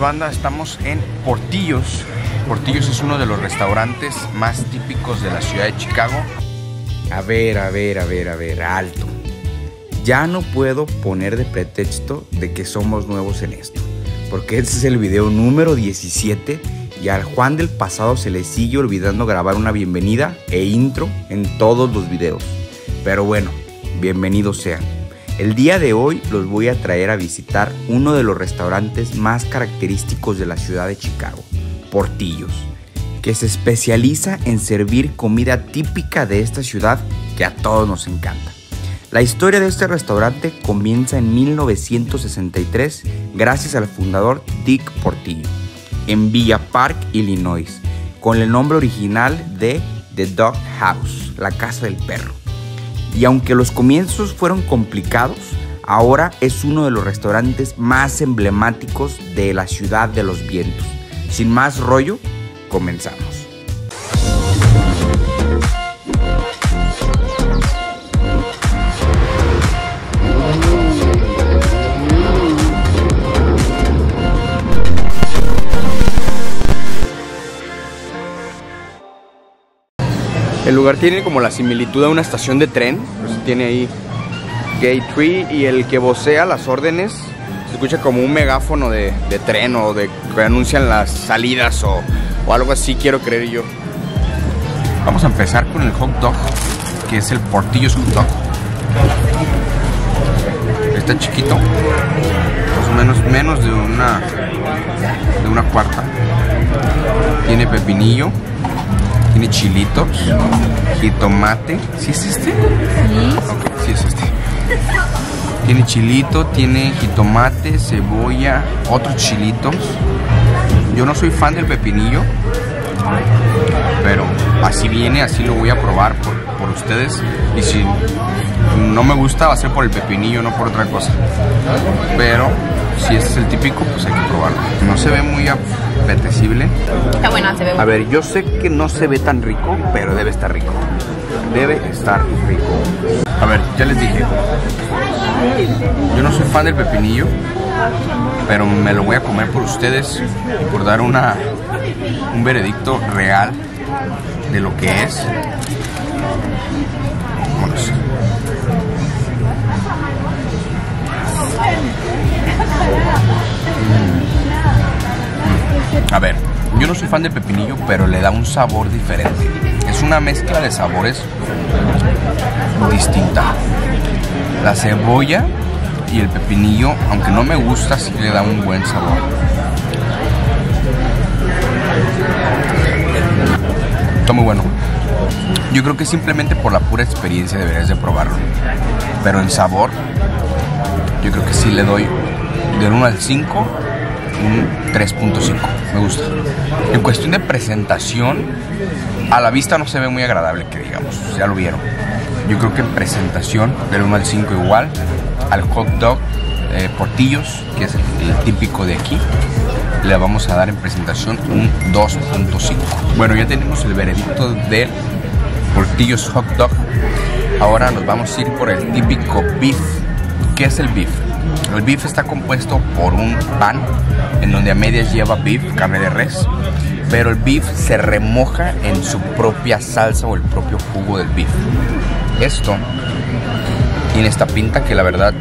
banda? Estamos en Portillos. Portillos es uno de los restaurantes más típicos de la ciudad de Chicago. A ver, a ver, a ver, a ver, alto. Ya no puedo poner de pretexto de que somos nuevos en esto, porque este es el video número 17 y al Juan del pasado se le sigue olvidando grabar una bienvenida e intro en todos los videos. Pero bueno, bienvenidos sean. El día de hoy los voy a traer a visitar uno de los restaurantes más característicos de la ciudad de Chicago, Portillos, que se especializa en servir comida típica de esta ciudad que a todos nos encanta. La historia de este restaurante comienza en 1963 gracias al fundador Dick Portillo, en Villa Park, Illinois, con el nombre original de The Dog House, la casa del perro. Y aunque los comienzos fueron complicados, ahora es uno de los restaurantes más emblemáticos de la ciudad de los vientos. Sin más rollo, comenzamos. El lugar tiene como la similitud a una estación de tren. Pues tiene ahí Gate Tree y el que vocea las órdenes se escucha como un megáfono de, de tren o de que anuncian las salidas o, o algo así, quiero creer yo. Vamos a empezar con el hot dog, que es el Portillos Hot Dog. Está chiquito, más menos menos de una de una cuarta. Tiene pepinillo, tiene chilitos, jitomate. ¿Sí es este? Sí. Ok, sí es este. Tiene chilito, tiene jitomate, cebolla, otros chilitos. Yo no soy fan del pepinillo, pero así viene, así lo voy a probar por, por ustedes. Y si no me gusta, va a ser por el pepinillo, no por otra cosa. Pero si este es el típico, pues hay que probarlo. No se ve muy apetecible. Está buena, se ve A ver, yo sé que no se ve tan rico, pero debe estar rico. Debe estar rico. A ver, ya les dije. Yo no soy fan del pepinillo, pero me lo voy a comer por ustedes y por dar una un veredicto real de lo que es. Vámonos. A ver, yo no soy fan de pepinillo, pero le da un sabor diferente. Es una mezcla de sabores distinta. La cebolla y el pepinillo, aunque no me gusta, sí le da un buen sabor. Está muy bueno. Yo creo que simplemente por la pura experiencia deberías de probarlo. Pero en sabor, yo creo que sí le doy del 1 al 5 un 3.5. Me gusta. En cuestión de presentación, a la vista no se ve muy agradable, que digamos. Ya lo vieron. Yo creo que en presentación, del 1 al 5 igual. Al hot dog eh, portillos, que es el, típico de aquí, le vamos a dar en presentación un 2.5. Bueno, ya tenemos el veredicto del portillos hot dog. Ahora nos vamos a ir por el típico beef. ¿Qué es el beef? El beef está compuesto por un pan en donde a medias lleva beef, carne de res, pero el beef se remoja en su propia salsa o el propio jugo del beef. Esto tiene esta pinta que la verdad,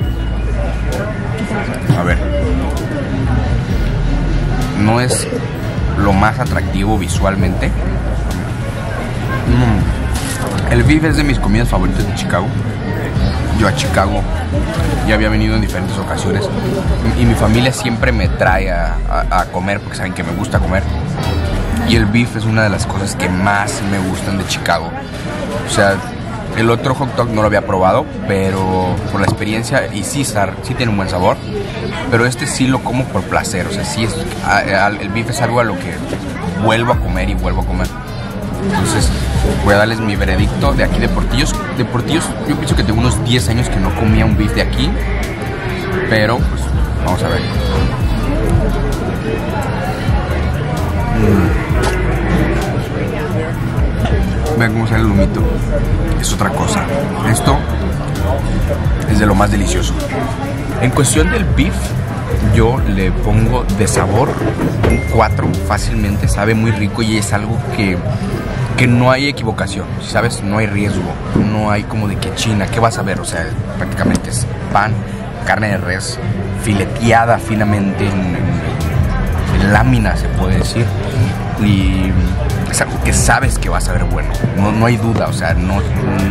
a ver, no es lo más atractivo visualmente. Mm. El beef es de mis comidas favoritas de Chicago. Yo a Chicago ya había venido en diferentes ocasiones y mi familia siempre me trae a, a- a comer porque saben que me gusta comer. Y el beef es una de las cosas que más me gustan de Chicago. O sea, el otro hot dog no lo había probado, pero por la experiencia y sí, sar- sí tiene un buen sabor. Pero este sí lo como por placer. O sea, sí es, a- a- el beef es algo a lo que vuelvo a comer y vuelvo a comer. Entonces, voy a darles mi veredicto de aquí de Portillos. De Portillos, yo pienso que tengo unos 10 años que no comía un beef de aquí. Pero, pues, vamos a ver. Mm. Vean cómo sale el humito. Es otra cosa. Esto es de lo más delicioso. En cuestión del beef, yo le pongo de sabor un 4 fácilmente, sabe muy rico y es algo que, que no hay equivocación, ¿sabes? No hay riesgo, no hay como de que China, ¿qué vas a ver? O sea, prácticamente es pan, carne de res, fileteada finamente en, en lámina, se puede decir. Y es algo que sabes que vas a ver bueno. No, no hay duda, o sea, no,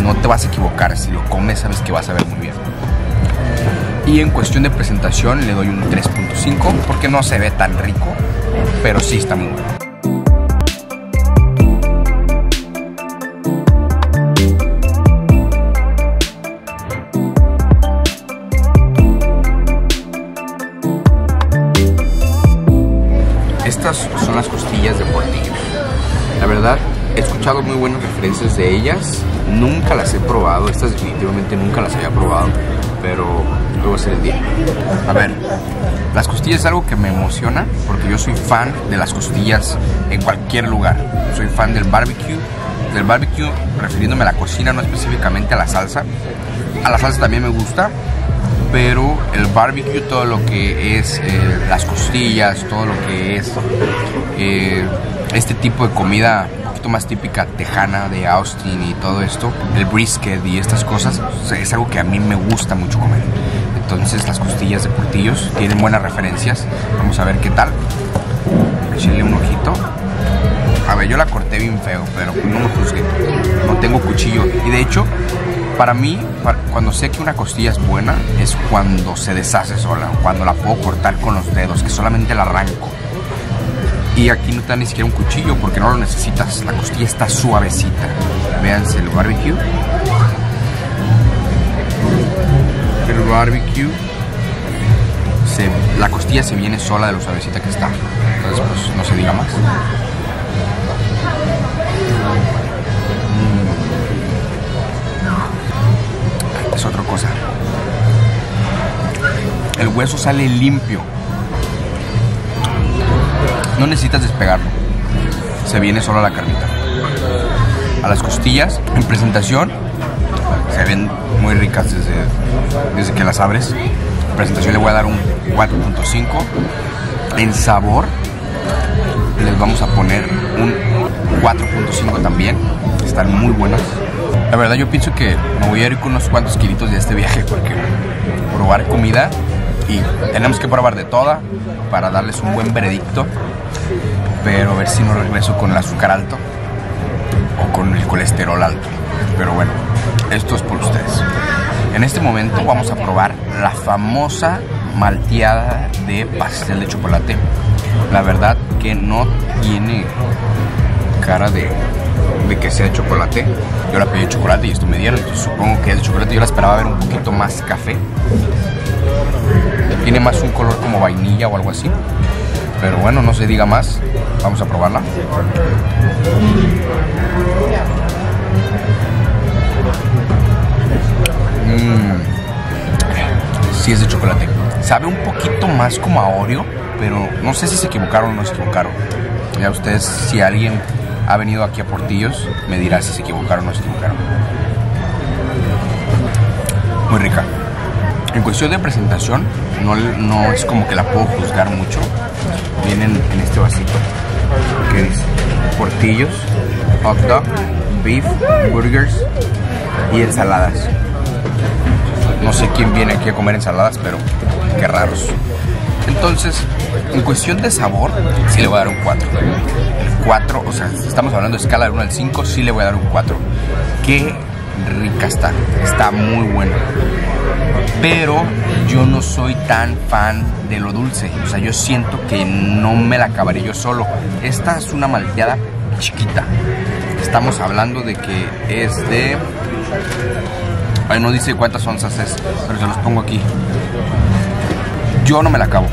no te vas a equivocar. Si lo comes, sabes que vas a ver muy bien. Y en cuestión de presentación le doy un 3.5 porque no se ve tan rico, pero sí está muy bueno. Estas son las costillas de portillo. La verdad, he escuchado muy buenas referencias de ellas. Nunca las he probado. Estas definitivamente nunca las había probado. Pero luego va a ser el día. A ver, las costillas es algo que me emociona porque yo soy fan de las costillas en cualquier lugar. Soy fan del barbecue. Del barbecue refiriéndome a la cocina, no específicamente a la salsa. A la salsa también me gusta, pero el barbecue, todo lo que es eh, las costillas, todo lo que es eh, este tipo de comida un poquito más típica tejana de Austin y todo esto, el brisket y estas cosas, es algo que a mí me gusta mucho comer. Entonces las costillas de portillos tienen buenas referencias. Vamos a ver qué tal. Echenle un ojito. A ver, yo la corté bien feo, pero no me juzgué. No tengo cuchillo. Y de hecho, para mí, cuando sé que una costilla es buena, es cuando se deshace sola, cuando la puedo cortar con los dedos, que solamente la arranco. Y aquí no te da ni siquiera un cuchillo porque no lo necesitas. La costilla está suavecita. Véanse el barbecue. Barbecue. La costilla se viene sola de lo suavecita que está. Entonces, pues no se diga más. Mm. Es otra cosa. El hueso sale limpio. No necesitas despegarlo. Se viene solo la carnita. A las costillas, en presentación, se ven muy ricas desde, desde que las abres. En presentación le voy a dar un 4.5. En sabor, les vamos a poner un 4.5 también. Están muy buenas. La verdad yo pienso que me voy a ir con unos cuantos kilitos de este viaje porque probar comida y tenemos que probar de toda para darles un buen veredicto. Pero a ver si no regreso con el azúcar alto o con el colesterol alto. Pero bueno, esto es por ustedes. En este momento vamos a probar la famosa malteada de pastel de chocolate. La verdad que no tiene cara de, que sea de chocolate. Yo la pedí de chocolate y esto me dieron, entonces supongo que es de chocolate. Yo la esperaba ver un poquito más café. Tiene más un color como vainilla o algo así. Pero bueno, no se diga más. Vamos a probarla. Mmm. Sí es de chocolate. Sabe un poquito más como a Oreo, pero no sé si se equivocaron o no se equivocaron. Ya ustedes, si alguien ha venido aquí a Portillos, me dirá si se equivocaron o no se equivocaron. Muy rica. En cuestión de presentación, no, no es como que la puedo juzgar mucho. Vienen en este vasito portillos, hot dog, beef, burgers y ensaladas. No sé quién viene aquí a comer ensaladas, pero qué raros. Entonces, en cuestión de sabor, sí le voy a dar un 4. El 4, o sea, estamos hablando de escala de 1 al 5, sí le voy a dar un 4. Qué rica está, está muy buena. Pero yo no soy tan fan de lo dulce, o sea, yo siento que no me la acabaré yo solo. Esta es una malteada chiquita. Estamos hablando de que es de Ahí no dice cuántas onzas es, pero se los pongo aquí. Yo no me la acabo.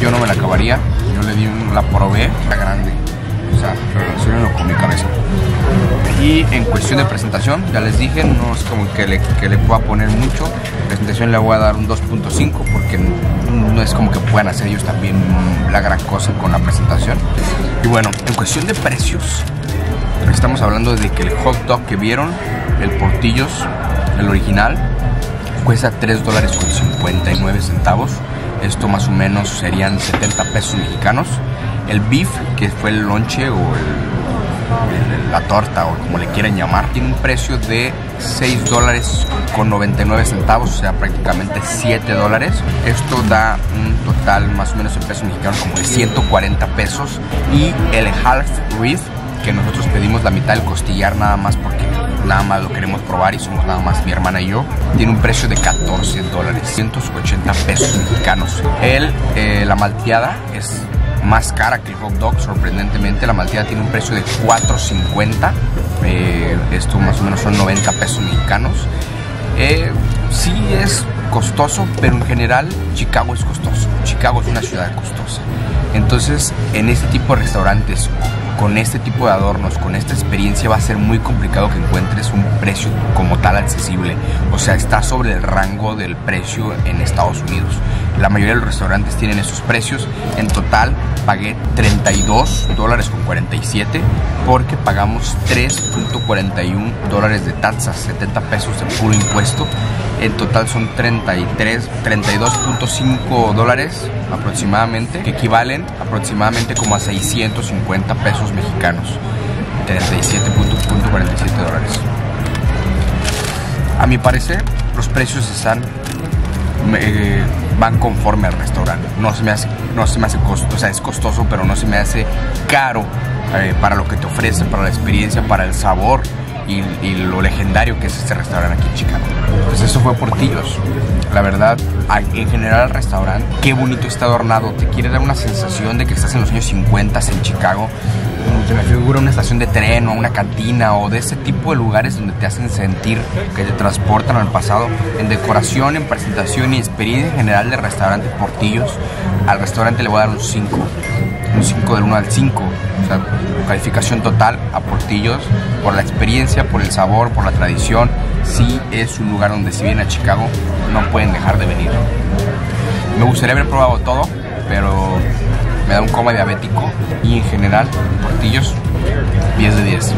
Yo no me la acabaría. Yo le di un, la probé, la grande. O sea, relacionenlo con mi cabeza. Y en cuestión de presentación, ya les dije, no es como que le, que le pueda poner mucho. Presentación le voy a dar un 2.5 porque no es como que puedan hacer ellos también la gran cosa con la presentación. Y bueno, en cuestión de precios, estamos hablando de que el hot dog que vieron, el portillos, el original, cuesta 3 dólares con 59 centavos. Esto más o menos serían 70 pesos mexicanos. El beef, que fue el lonche o la torta o como le quieran llamar, tiene un precio de 6 dólares con 99 centavos, o sea, prácticamente 7 dólares. Esto da un total más o menos en pesos mexicanos como de 140 pesos. Y el half rib, que nosotros pedimos la mitad del costillar nada más porque nada más lo queremos probar y somos nada más mi hermana y yo, tiene un precio de 14 dólares, 180 pesos mexicanos. El, eh, la malteada es más cara que el hot dog, sorprendentemente. La malteada tiene un precio de 4.50. Eh, esto más o menos son 90 pesos mexicanos. Eh, sí es costoso, pero en general Chicago es costoso. Chicago es una ciudad costosa. Entonces, en este tipo de restaurantes con este tipo de adornos, con esta experiencia va a ser muy complicado que encuentres un precio como tal accesible. O sea, está sobre el rango del precio en Estados Unidos. La mayoría de los restaurantes tienen esos precios. En total pagué 32 dólares con 47 porque pagamos 3.41 dólares de taxas, 70 pesos de puro impuesto. En total son 33, 32.5 dólares aproximadamente, que equivalen aproximadamente como a 650 pesos mexicanos. 37.47 dólares. A mi parecer, los precios están eh, van conforme al restaurante. No se me hace, no se me hace costoso, o sea, es costoso, pero no se me hace caro eh, para lo que te ofrece, para la experiencia, para el sabor y, lo legendario que es este restaurante aquí en Chicago. Pues eso fue Portillos. La verdad, en general el restaurante, qué bonito está adornado, te quiere dar una sensación de que estás en los años 50 en Chicago. Se me figura una estación de tren o una cantina o de ese tipo de lugares donde te hacen sentir que te transportan al pasado. En decoración, en presentación y experiencia en general del restaurante Portillos, al restaurante le voy a dar un 5 un 5 del 1 al 5. O sea, calificación total a Portillos por la experiencia, por el sabor, por la tradición. Sí es un lugar donde si vienen a Chicago no pueden dejar de venir. Me gustaría haber probado todo, pero me da un coma diabético y en general Portillos 10 de 10.